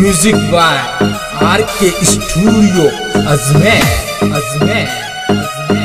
Music by R K. Studio Ajmer Ajmer Ajmer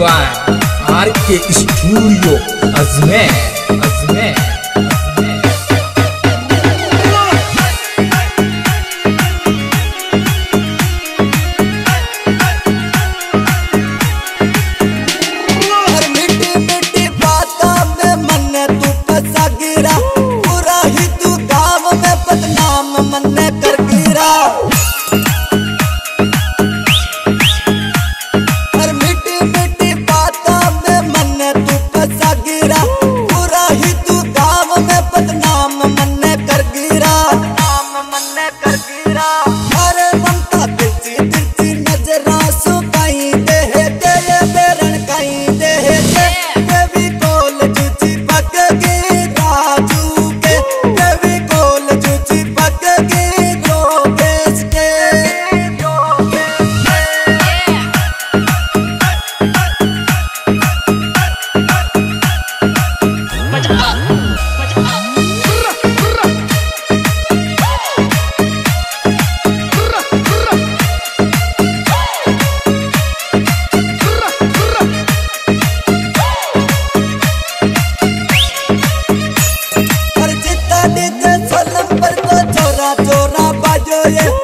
by R K studio Ajmer Yeah.